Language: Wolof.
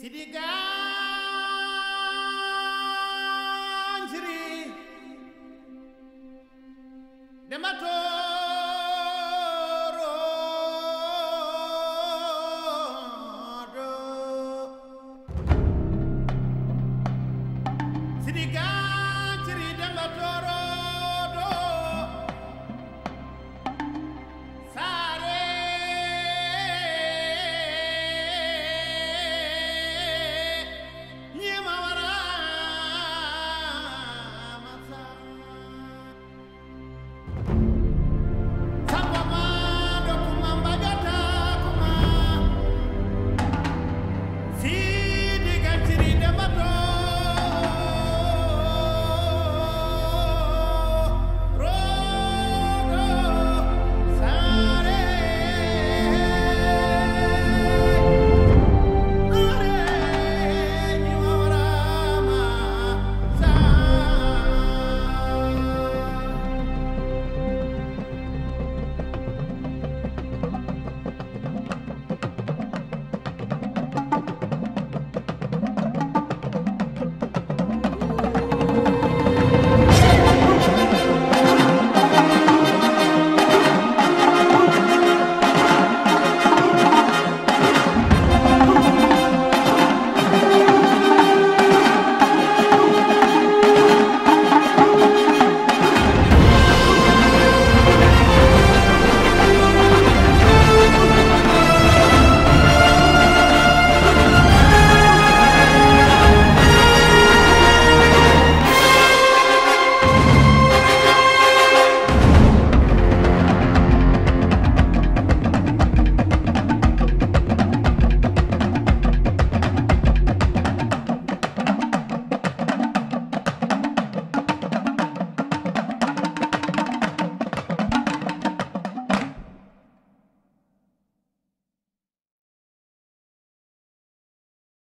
Sidi Gaañ Siri dama toog